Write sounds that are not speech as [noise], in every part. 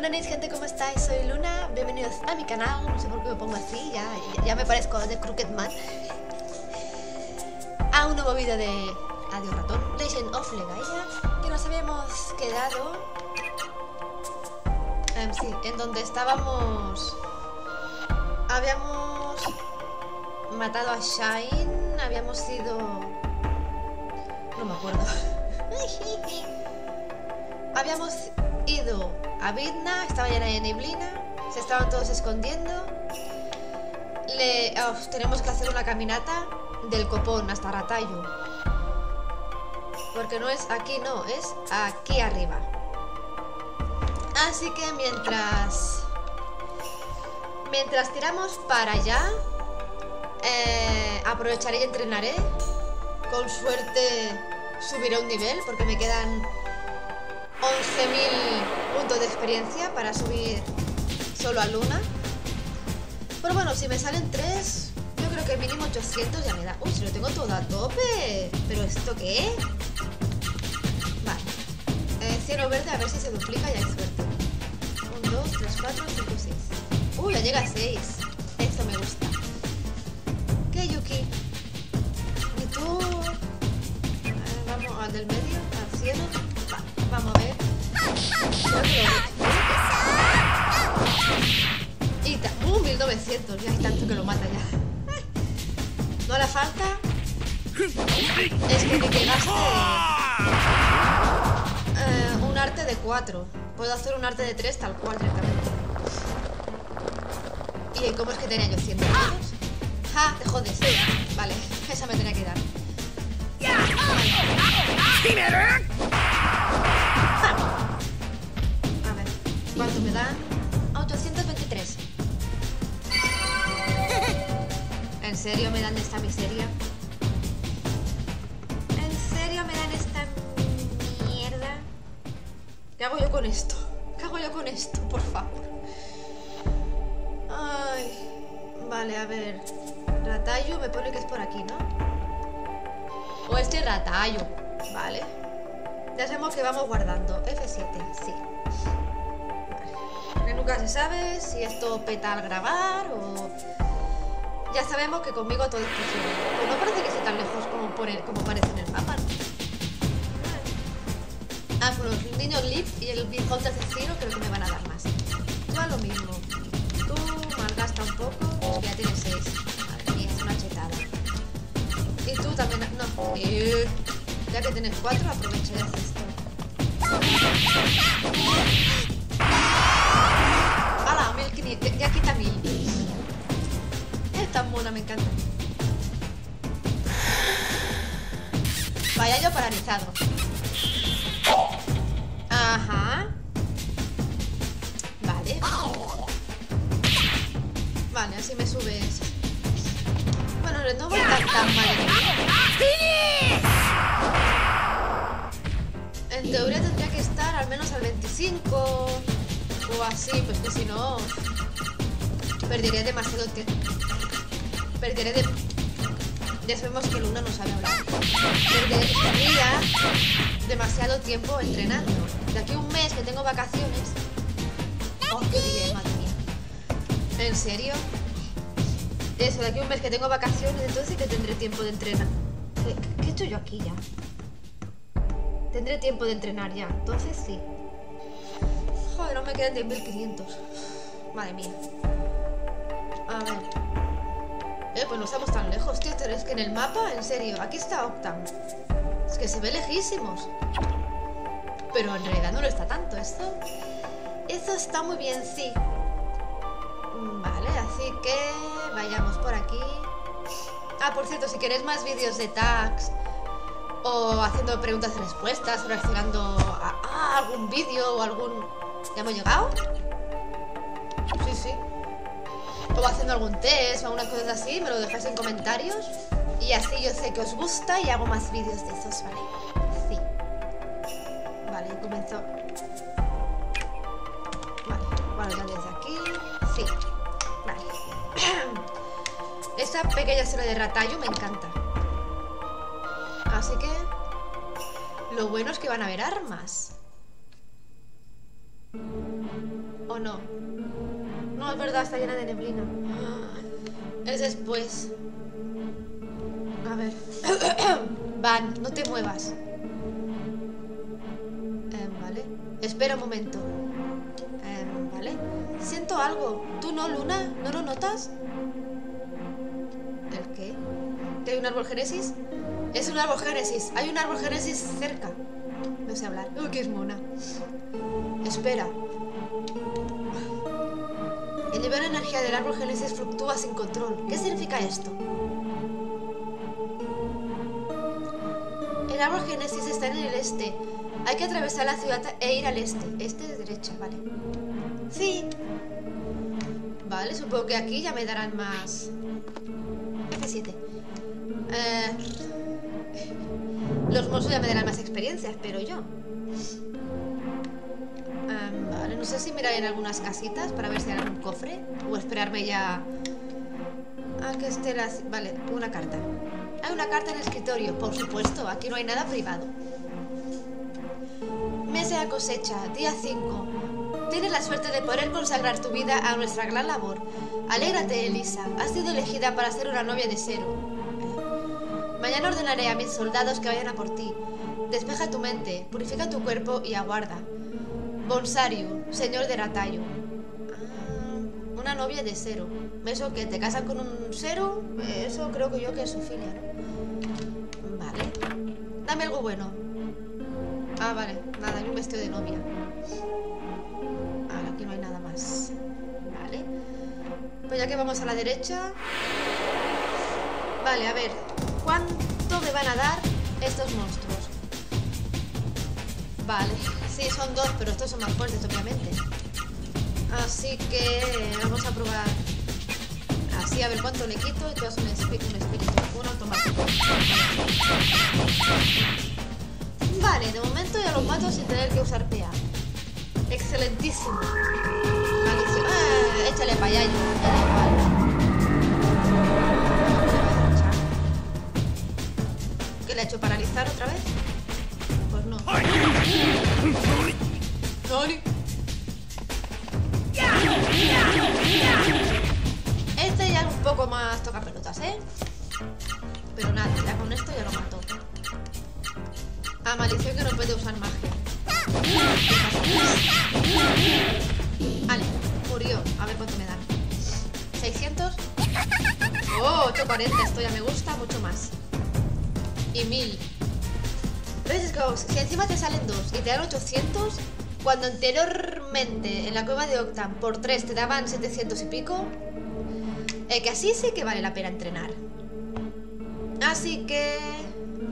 Buenas noches gente, ¿cómo estáis? Soy Luna, bienvenidos a mi canal, no sé por qué me pongo así, ya, ya me parezco de Crooked Man. A un nuevo vídeo de Adiós Ratón, Legend of Legaia. Que nos habíamos quedado em, Sí, en donde estábamos Habíamos matado a Shine, habíamos ido... No me acuerdo. [laughs] Habíamos ido a Vidna, estaba llena de neblina, se estaban todos escondiendo. Oh, tenemos que hacer una caminata del copón hasta Ratayu. Porque no es aquí, no, es aquí arriba. Así que mientras... Mientras tiramos para allá, eh, aprovecharé y entrenaré. Con suerte subiré un nivel porque me quedan 11.000 puntos de experiencia para subir solo a Luna. Pero bueno, si me salen 3, yo creo que mínimo 800 ya me da. Uy, si lo tengo todo a tope. ¿Pero esto qué? Vale. Eh, cielo verde, a ver si se duplica y hay suerte. 1, 2, 3, 4, 5, 6. Uy, ya llega a 6. Esto me gusta. ¿Qué, Yuki? ¿Y tú? Eh, vamos al del medio, al cielo. Y uh, 1900, ya hay tanto que lo mata ya. No le falta. Es que ni que gaste eh, un arte de 4. Puedo hacer un arte de 3 tal cual directamente. ¿Y cómo es que tenía yo 100 puntos? ¡Ja! Te jodes. Vale, esa me tenía que dar. ¿Cuánto me dan? 823. ¿En serio me dan esta miseria? ¿En serio me dan esta mierda? ¿Qué hago yo con esto? ¿Qué hago yo con esto? Por favor. Ay. Vale, a ver. Ratayu me pone que es por aquí, ¿no? O este Ratayu. Vale. Ya sabemos que vamos guardando. F7, sí nunca se sabe si esto peta al grabar o... Ya sabemos que conmigo todo es posible. Pues no parece que esté tan lejos como, como parece en el mapa, Ah, con los niños Leap y el Hunter Cero creo que me van a dar más. Tú a lo mismo. Tú malgasta un poco, ya tienes 6. Madre mía, es una chetada. Y tú también... No. Ya que tienes 4, aprovecha y haz esto. Ya quita mil. Es tan mona, me encanta. Vaya yo paralizado. Ajá. Vale. Vale, así me subes. Bueno, no voy tan, tan mal. En teoría tendría que estar al menos al 25 o así, pues que si no perderé demasiado tiempo. Ya sabemos que Luna no sabe hablar. Perdería demasiado tiempo entrenando. De aquí a un mes que tengo vacaciones... Oh, qué bien, madre mía. ¿En serio? Eso, de aquí a un mes que tengo vacaciones, entonces sí que tendré tiempo de entrenar. ¿Qué, qué hecho yo aquí ya? Tendré tiempo de entrenar ya, entonces sí. Joder, no me quedan 10.500. Madre mía. Ver. Eh, pues no estamos tan lejos, tío. Es que en el mapa, en serio, aquí está Octam. Es que se ve lejísimos. Pero en realidad no lo está tanto. Esto... Eso está muy bien, sí. Vale, así que vayamos por aquí. Ah, por cierto, si queréis más vídeos de tags o haciendo preguntas y respuestas, reaccionando a algún vídeo o algún... ¿Ya hemos llegado? Sí, sí o haciendo algún test o algunas cosas así, me lo dejáis en comentarios. Y así yo sé que os gusta y hago más vídeos de esos, ¿vale? Sí. Vale, comenzó. Vale, bueno, ya desde aquí. Sí. Vale. [clears throat] Esta pequeña serie de Ratayu me encanta. Así que... Lo bueno es que van a haber armas. no? No, es verdad, está llena de neblina. Es después. A ver. [coughs] Van, no te muevas. Em, vale. Espera un momento. Em, vale. Siento algo. ¿Tú no, Luna? ¿No lo notas? ¿El qué? ¿Que hay un árbol génesis? Es un árbol génesis. Hay un árbol génesis cerca. No sé hablar. Uy, qué es mona. Espera. El energía del árbol génesis fluctúa sin control. ¿Qué significa esto? El árbol génesis está en el este. Hay que atravesar la ciudad e ir al este. Este de derecha, vale. Sí. Vale, supongo que aquí ya me darán más... F7. Eh... Los monstruos ya me darán más experiencia, espero yo. No sé si mirar en algunas casitas para ver si hay algún cofre. O esperarme ya a que esté la... Vale, una carta. Hay una carta en el escritorio, por supuesto. Aquí no hay nada privado. Mes de la cosecha, día 5. Tienes la suerte de poder consagrar tu vida a nuestra gran labor. Alégrate, Elisa. Has sido elegida para ser una novia de Cero. Mañana ordenaré a mis soldados que vayan a por ti. Despeja tu mente, purifica tu cuerpo y aguarda. Bonsariu, señor de Ratayo. Ah, una novia de Cero. Eso que te casan con un Cero, eso creo que yo que es su filia. Vale. Dame algo bueno. Ah, vale. Nada, hay un vestido de novia. Ahora aquí no hay nada más. Vale. Pues ya que vamos a la derecha... Vale, a ver. ¿Cuánto me van a dar estos monstruos? Vale. Sí, son dos, pero estos son más fuertes, obviamente. Así que vamos a probar. Así, a ver cuánto le quito. Y es un espíritu, un espíritu, un automático. Vale, de momento ya los mato sin tener que usar PA. Excelentísimo. Maldición. Ah, échale para allá. ¿Qué le ha hecho paralizar otra vez? Nani. Este ya es un poco más toca pelotas, ¿eh? Pero nada, ya con esto ya lo mato. Ah, maldición que no puede usar magia. Vale, murió. A ver cuánto me dan. 600. Oh, 840. Esto ya me gusta mucho más. Y 1000. ¿Ves? Si encima te salen dos y te dan 800, cuando anteriormente en la cueva de Octan por 3 te daban 700 y pico, eh, que así sí que vale la pena entrenar. Así que...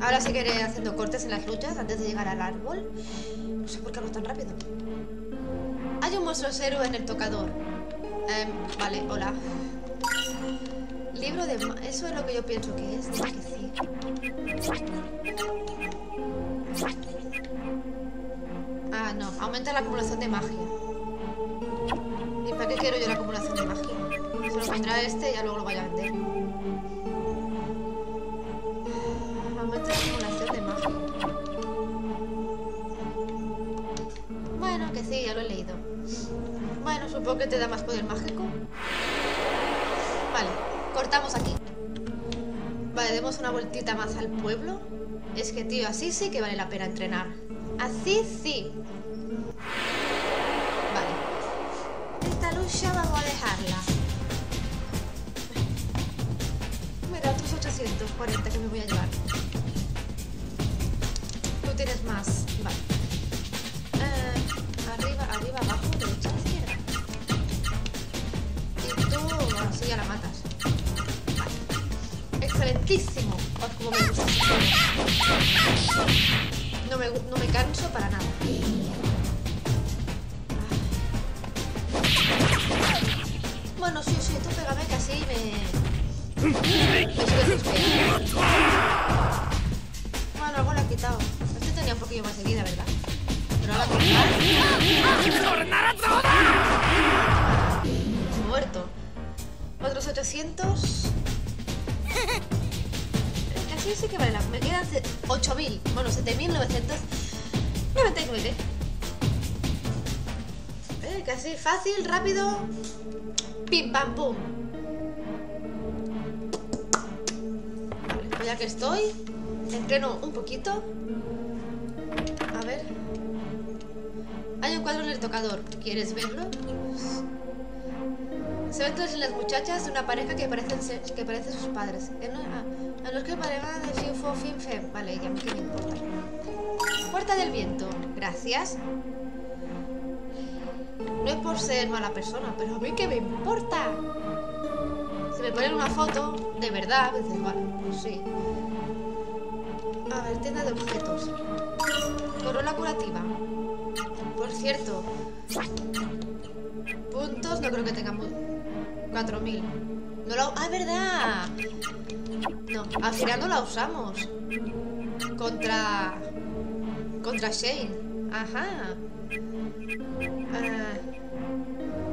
Ahora sí que iré haciendo cortes en las luchas antes de llegar al árbol. No sé por qué hablo tan rápido. Hay un monstruo cero en el tocador. Em, vale, hola. Libro de... Eso es lo que yo pienso que es. Sí. Aumenta la acumulación de magia. ¿Y para qué quiero yo la acumulación de magia? Se lo pondrá este y ya luego lo voy a vender. Aumenta la acumulación de magia. Bueno, que sí, ya lo he leído. Bueno, supongo que te da más poder mágico. Vale, cortamos aquí. Vale, demos una vueltita más al pueblo. Es que, tío, así sí que vale la pena entrenar. Así sí. Voy a llevar. Tú tienes más. Vale. Eh, arriba, arriba, abajo, derecha, izquierda. Y tú, así ya la matas. Excelentísimo. Oh, como me gusta. No me, no me canso para nada. Bueno, sí, sí, tú pégame que así me... Bueno, algo le ha quitado. Este tenía un poquillo más de vida, ¿verdad? Pero ahora que Muerto. Otros 800... Así sí que vale la... Me quedan 8.000. Bueno, 7.999. ¿eh? Así fácil, rápido. Pim, pam, pum. Ya que estoy, entreno un poquito. A ver. Hay un cuadro en el tocador. ¿Quieres verlo? Se ven todas las muchachas de una pareja que parecen que parecen sus padres. A los que paregan de fin, fo, fin, fem. Vale, ya me que me importa. Puerta del viento. Gracias. No es por ser mala persona, pero a mí que me importa. Me ponen una foto, de verdad, dices, vale, pues sí. A ver, tienda de objetos. Corola curativa. Por cierto. Puntos, no creo que tengamos 4.000. No la... ¡Ah, verdad! No, al final no la usamos. Contra... Contra Shane. Ajá. Ah,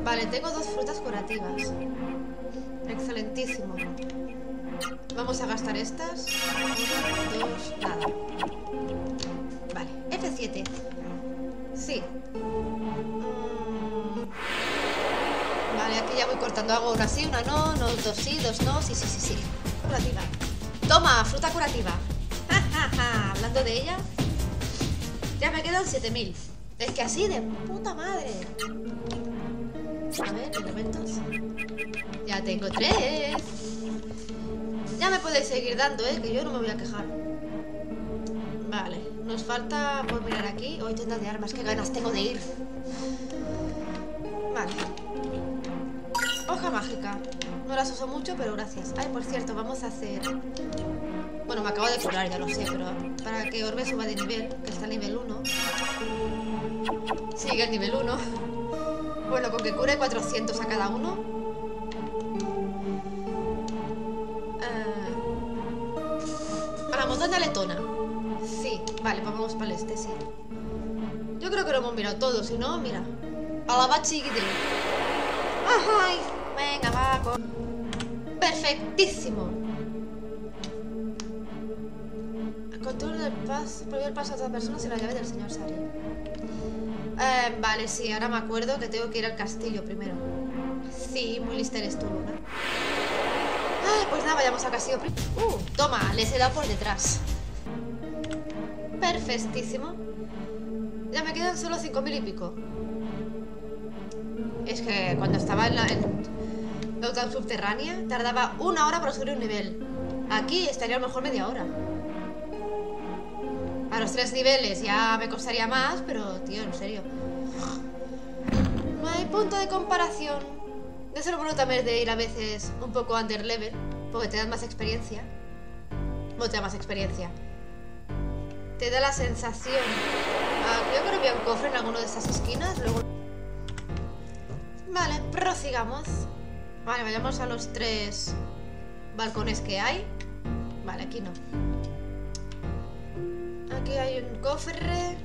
vale, tengo dos frutas curativas. Excelentísimo. Vamos a gastar estas. Dos, nada. Vale, F7. Sí. Mm. Vale, aquí ya voy cortando. Hago una sí, una no, no dos sí, dos no. Sí, sí, sí, sí. Curativa. Toma, fruta curativa. Hablando de ella, ya me quedan 7000. Es que así de puta madre. A ver, elementos. Ya tengo tres. Ya me podéis seguir dando, ¿eh? Que yo no me voy a quejar. Vale, nos falta por mirar aquí. Hoy tienda de armas, qué ganas tengo de ir. Vale. Hoja mágica. No las uso mucho, pero gracias. Ay, por cierto, vamos a hacer... Bueno, me acabo de curar, ya lo sé, pero para que Orbe suba de nivel, que está a nivel 1. Sigue el nivel 1. Bueno, con que cure 400 a cada uno. La montaña letona. Sí, vale, pues vamos para el este, sí. Yo creo que lo hemos mirado todo, si no, mira. A la bachiguide. ¡Ay! Venga, va. Perfectísimo. Control del paso, prohibir el paso a otras personas y la llave del señor Sari. Eh, vale, sí, ahora me acuerdo que tengo que ir al castillo primero. Sí, muy lista eres tú, Luna. Pues nada, vayamos al castillo Uh, toma, les he dado por detrás. Perfectísimo. Ya me quedan solo cinco mil y pico. Es que cuando estaba en la, en subterránea tardaba una hora para subir un nivel. Aquí estaría a lo mejor media hora. A los tres niveles ya me costaría más, pero, tío, en serio. No hay punto de comparación. De ser bueno también de ir a veces un poco under level, porque te dan más experiencia. O te da más experiencia. Te da la sensación. Ah, creo que no había un cofre en alguna de estas esquinas. Luego. Vale, prosigamos. Vale, vayamos a los tres balcones que hay. Vale, aquí no. Aquí hay un cofre.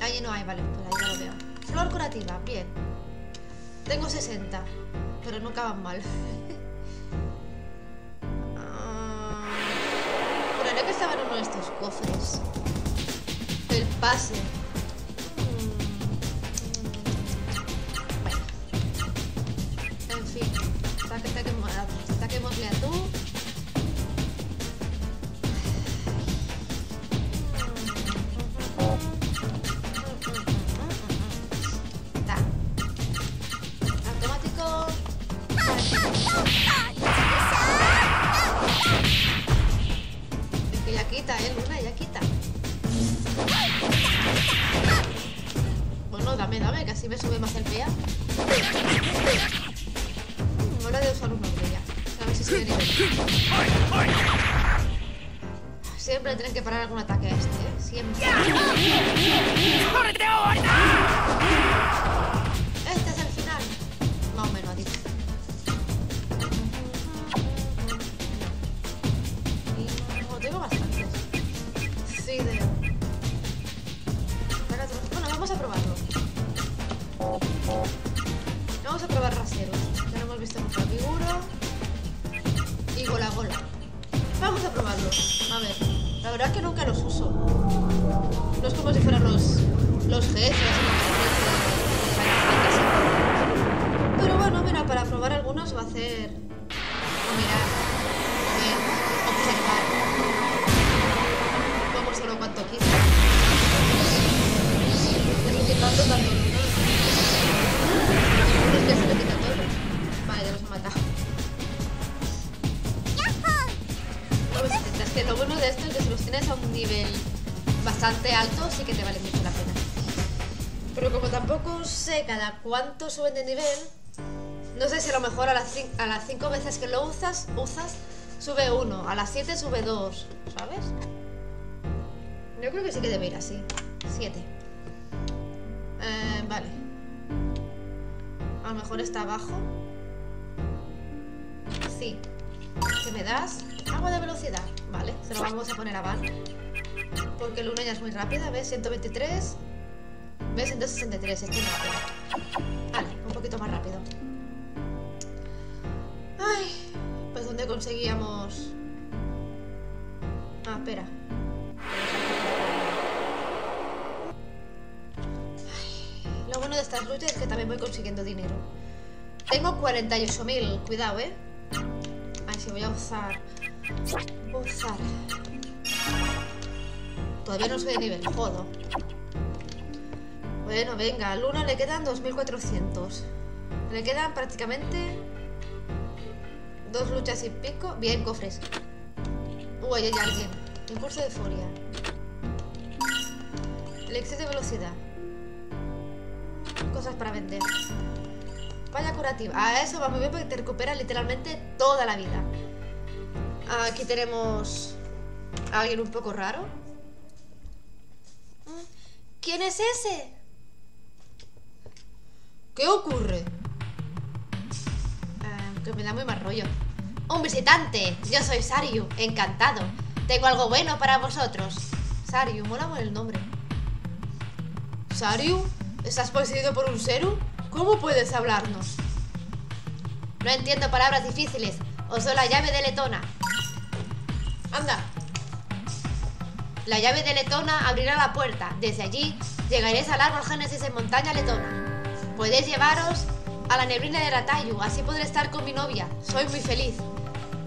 Allí no hay, vale, pues ahí ya lo veo. Flor curativa, bien. Tengo 60, pero nunca van mal. [laughs] estaba en uno de estos cofres. El pase. Mm. Bueno. En fin. Saquémosle a tú. Me sube más el PA. Mm, hora de usar un nombre ya. Ver si nivel. Siempre tienen que parar algún ataque a este, ¿eh? Siempre. Este como si fueran los, los GS, Pero bueno, mira, para probar algunos va a hacer cada cuánto suben de nivel, no sé si a lo mejor a las 5 veces que lo usas, usas, sube uno, a las 7 sube 2, ¿sabes? Yo creo que sí que debe ir así. 7. Eh, vale. A lo mejor está abajo. Sí. ¿Qué me das? Agua de velocidad. Vale, se lo vamos a poner a Van. Porque Luna ya es muy rápida, ¿ves? 123. ¿Ves? 163, estoy rápido. Vale, un poquito más rápido. Ay, pues ¿dónde conseguíamos...? Ah, espera. Lo bueno de estas luchas es que también voy consiguiendo dinero. Tengo 48.000, cuidado, ¿eh? Ay, si voy a usar... Usar... Todavía no soy de nivel, jodo. Bueno, venga, al uno le quedan 2.400. Le quedan prácticamente dos luchas y pico. Bien, cofres. Uy, hay alguien. Impulso de furia. Elixir de velocidad. Cosas para vender. Vaya curativa. Ah, eso va muy bien porque te recupera literalmente toda la vida. Aquí tenemos a alguien un poco raro. ¿Quién es ese? ¿Qué ocurre? Eh, que me da muy mal rollo. ¡Un visitante! Yo soy Sariu, encantado. Tengo algo bueno para vosotros. Sariu, mola el nombre. ¿Sariu? ¿Estás poseído por un Seru? ¿Cómo puedes hablarnos? No entiendo palabras difíciles. Os doy la llave de Letona. Anda, la llave de Letona abrirá la puerta. Desde allí llegaréis al árbol Génesis en Montaña Letona. Podéis llevaros a la neblina de Ratayu, así podré estar con mi novia. Soy muy feliz.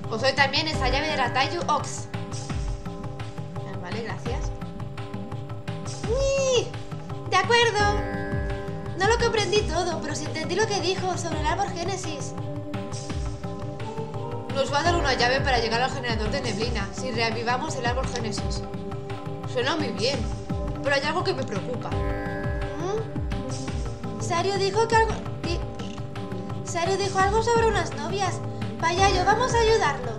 Os doy también esa llave de Ratayu Ox. Ah, vale, gracias. De acuerdo. No lo comprendí todo, pero sí entendí lo que dijo sobre el árbol Génesis. Nos va a dar una llave para llegar al generador de neblina si reavivamos el árbol Génesis. Suena muy bien, pero hay algo que me preocupa. Sario dijo que algo... Sario dijo algo sobre unas novias. Vaya, yo vamos a ayudarlo.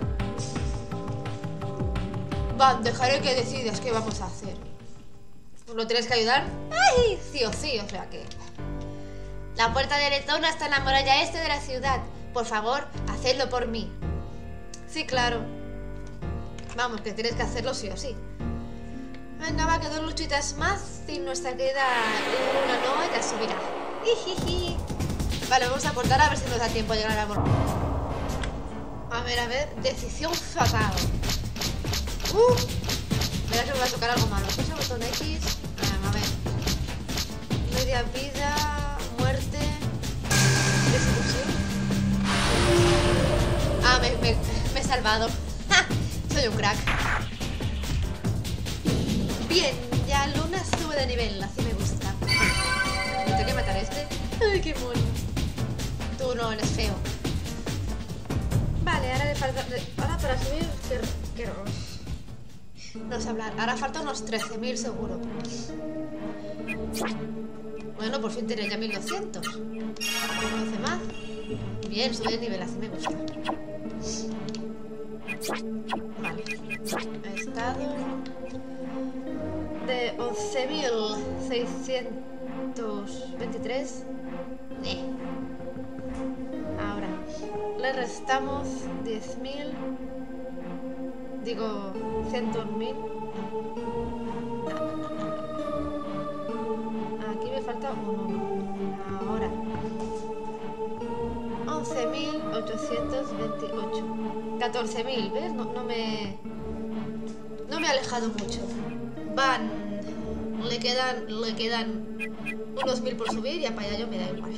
Van, dejaré que decidas qué vamos a hacer. ¿Lo tienes que ayudar? ¡Ay! Sí o sí, o sea que... La puerta de Letona está en la muralla este de la ciudad. Por favor, hacedlo por mí. Sí, claro. Vamos, que tienes que hacerlo sí o sí. Venga, va, que dos luchitas más y nuestra querida Luna no ya subirá. Vale, vamos a cortar a ver si nos da tiempo a llegar al árbol. A ver, a ver, decisión fatal. Uh, verás que me va a tocar algo malo. Pulsa botón X. A ver. Media vida, muerte, desilusión. Ah, me, he salvado. [laughs] Soy un crack. Bien, ya Luna sube de nivel, que matar a este. Ay, qué mono. Tú no, eres feo. Vale, ahora le falta... Ahora para subir... Quiero... No sé hablar. Ahora falta unos 13.000 seguro. Bueno, por fin tiene ya 1200. ¿Conoce más? Bien, sube de nivel, así me gusta. Vale. Estado de 11.623. Eh. Ahora, le restamos 10.000. Digo, 100.000. Aquí me falta uno. Ahora. 11.828. 14.000, ¿ves? No, no me... No me he alejado mucho. Van. Le quedan, le quedan unos mil por subir y a yo me da igual.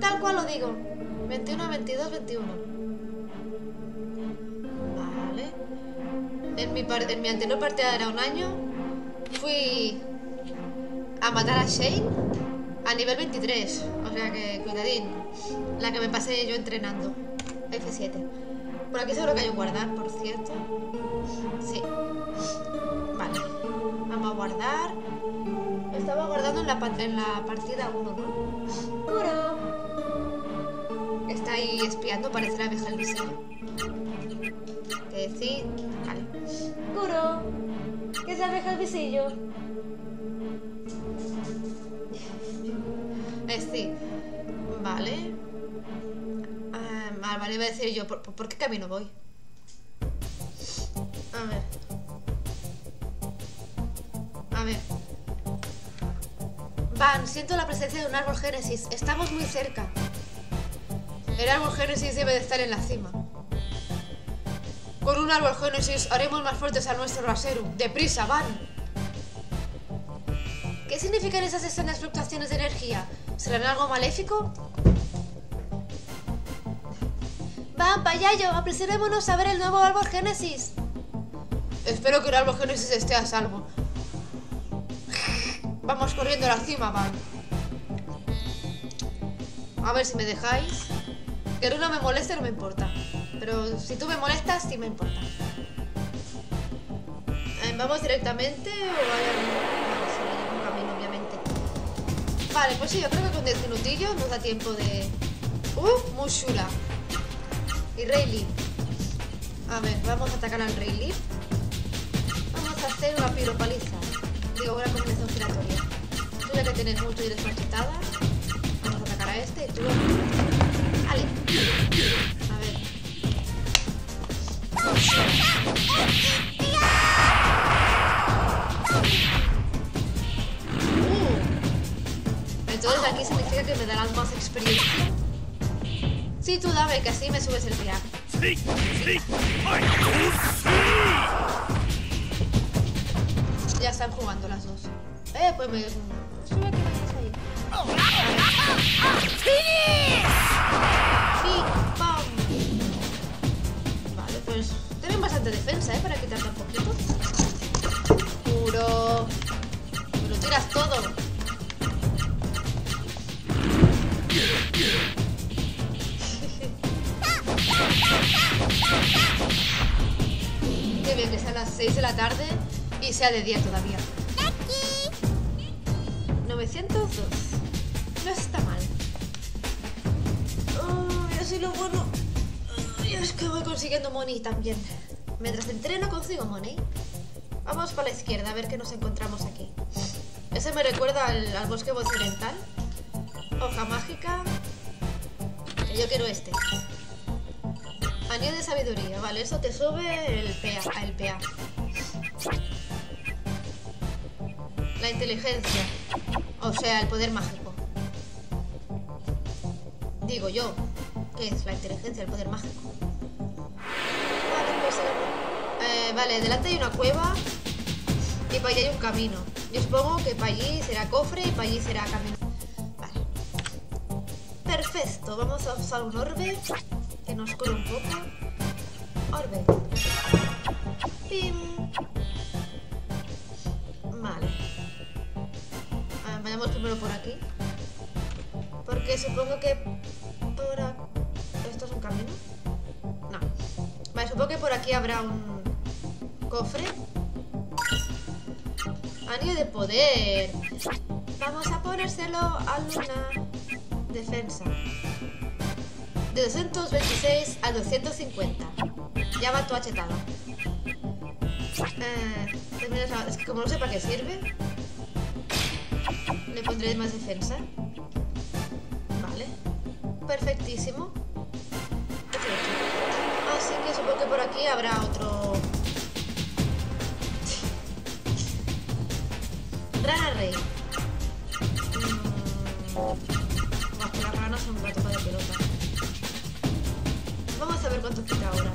Tal cual lo digo. 21, 22, 21. Vale. En mi, en mi anterior partida era un año. Fui a matar a Shane a nivel 23. O sea que, cuidadín. La que me pasé yo entrenando. F7. Por aquí seguro que hay un guardar, por cierto. Sí. Guardar. Estaba guardando en la, en la partida 1, ¿no? ¡Curo! Está ahí espiando, parece la abeja diseño. Que sí. Vale. ¡Curo! ¿Qué es la abeja visillo? Eh, sí. Vale. Ah, vale, iba a decir yo, ¿por, qué camino voy? Siento la presencia de un árbol Génesis. Estamos muy cerca. El árbol Génesis debe de estar en la cima. Con un árbol Génesis haremos más fuertes a nuestro rasero. ¡Deprisa, van! ¿Qué significan esas extrañas fluctuaciones de energía? ¿Serán algo maléfico? Va, payayo, apresurémonos a ver el nuevo árbol Génesis. Espero que el árbol Génesis esté a salvo. Vamos corriendo a la cima, Van. A ver si me dejáis. Que no me moleste no me importa. Pero si tú me molestas, sí me importa. Eh, ¿Vamos directamente o hay algún, camino, obviamente? Vale, pues sí, yo creo que con 10 minutillos nos da tiempo de... ¡Uh! Muy chula. Y Rayleigh. A ver, vamos a atacar al Rayleigh. Vamos a hacer una piropaliza. Digo, una combinación giratoria. Ya que tienes mucho y eres. Vamos a atacar a este y tú... Vale. A ver. Uh. Entonces aquí significa que me darán más experiencia. Sí, tú dame, que así me subes el pia. Ya están jugando las dos. Eh, pues me... Sube aquí, ahí. ¡Pam! Vale, pues... Tienen bastante defensa, ¿eh? Para quitarte un poquito. Puro... Me lo tiras todo. [laughs] Qué bien que sea a las 6 de la tarde y sea de día todavía. 902. No está mal. Ay, así lo bueno. Y es que voy consiguiendo money también. Mientras entreno consigo money. Vamos para la izquierda a ver qué nos encontramos aquí. Ese me recuerda al, al bosque occidental. Hoja mágica. Yo quiero este. Anillo de sabiduría, vale, eso te sube el PA, el PA. La inteligencia, o sea, el poder mágico. Digo yo, ¿qué es la inteligencia, el poder mágico? Vale, eh, vale, delante hay una cueva y para allá hay un camino. Yo supongo que para allí será cofre y para allí será camino. Vale. Perfecto, vamos a usar un orbe que nos cura un poco. Orbe. Pim. Vayamos primero por aquí. Porque supongo que por aquí... ¿Esto es un camino? No. Vale, supongo que por aquí habrá un cofre. Anillo de poder. Vamos a ponérselo a Luna. Defensa de 226 a 250. Ya va tu achetada. Eh, es que como no sé para qué sirve, le pondré más defensa. Vale. Perfectísimo. Así que supongo que por aquí habrá otro... Rana Rey. Mm, las ranas son un gato de pelota. Vamos a ver cuánto quita ahora.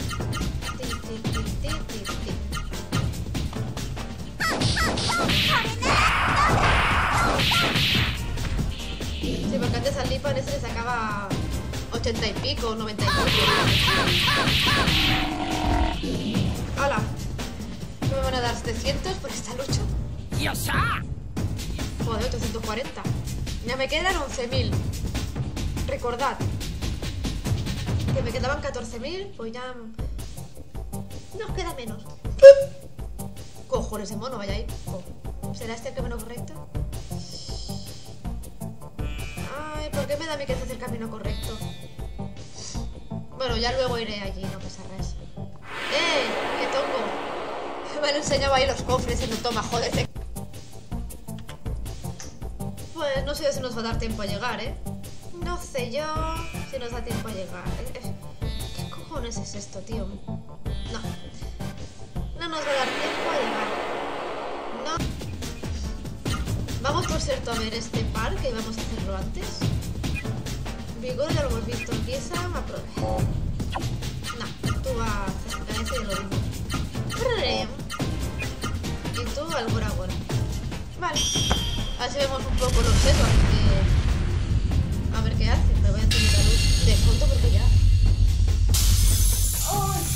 Ese le sacaba 800 80 y pico, 90 y pico. ¡Hala! ¿No me van a dar 700 por esta lucha? Joder, 840. Ya me quedan 11.000. Recordad. Que me quedaban 14.000, pues ya... Nos queda menos. Cojones de mono, vaya ahí. Oh. ¿Será este el camino correcto? Ay, ¿por qué me da a mí que este es el camino correcto? Bueno, ya luego iré allí, no pasa. ¡Eh! ¡Qué tongo! Me lo enseñaba ahí los cofres y no toma, joder. Pues no sé si nos va a dar tiempo a llegar, ¿eh? No sé yo si nos da tiempo a llegar. Eh, ¿Qué cojones es esto, tío? No. No nos va a dar tiempo a llegar. Vamos, por cierto, a ver este parque vamos a hacerlo antes. Vigor ya lo hemos visto. Empieza a probar. No, tú vas a ese y lo. Y tú al Gora. Vale. Así vemos un poco los setos. A ver qué hace. Me voy a tener la luz de fondo porque ya. Un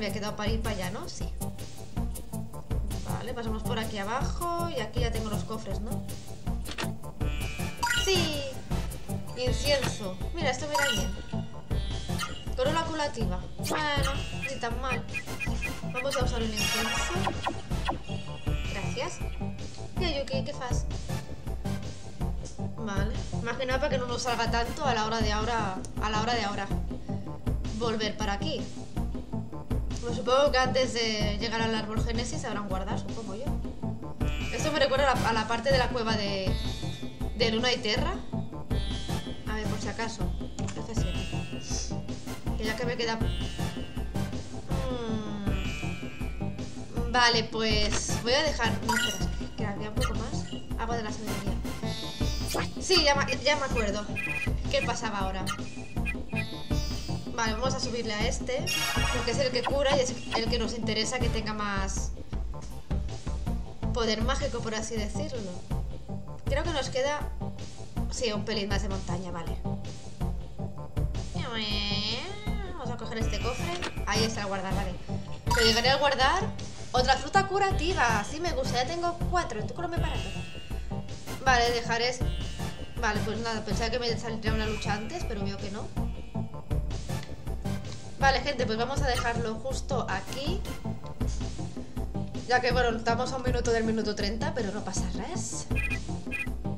había quedado? Para ir para allá, ¿no? Sí. Vale, pasamos por aquí abajo y aquí ya tengo los cofres, ¿no? ¡Sí! Incienso. Mira, esto mira bien. Corola curativa. Bueno, ni tan mal. Vamos a usar el incienso. Gracias. Ya, Yuki, ¿qué fas? Vale. Más para que no nos salga tanto a la hora de ahora. A la hora de ahora. Volver para aquí. Pues supongo que antes de llegar al árbol Génesis habrán guardado, supongo yo. Esto me recuerda a la, parte de la cueva de, de Luna y Terra. A ver, por si acaso. F7. Que ya que me queda... Mm. Vale, pues voy a dejar... No, espera, que había un poco más. Agua de la sabiduría. Sí, ya, ya me acuerdo. ¿Qué pasaba ahora? Vale, vamos a subirle a este, porque es el que cura y es el que nos interesa que tenga más poder mágico, por así decirlo. Creo que nos queda, sí, un pelín más de montaña, vale. Vamos a coger este cofre. Ahí está el guardar, vale. Pero llegaré a guardar otra fruta curativa. Sí, me gusta, ya tengo cuatro. ¿Tú me para Vale, dejaré... Vale, pues nada, pensaba que me saldría una lucha antes, pero veo que no. Vale, gente, pues vamos a dejarlo justo aquí. Ya que, bueno, estamos a un minuto del minuto 30, pero no pasa res.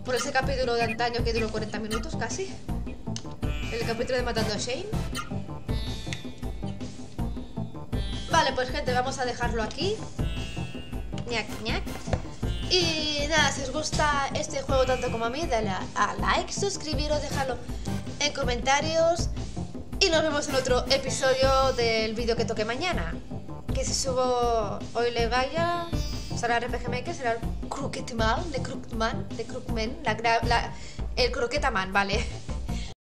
Por ese capítulo de antaño que duró 40 minutos casi. El capítulo de Matando a Shane. Vale, pues gente, vamos a dejarlo aquí. Ñac, ñac. Y nada, si os gusta este juego tanto como a mí, dale a, a like, suscribiros, dejadlo en comentarios. Y nos vemos en otro episodio del vídeo que toque mañana. Que si subo hoy le Gaia, será RPG Maker, será el Croquetman, de Crookman, de Crookman, la, la- el Croquetaman, vale.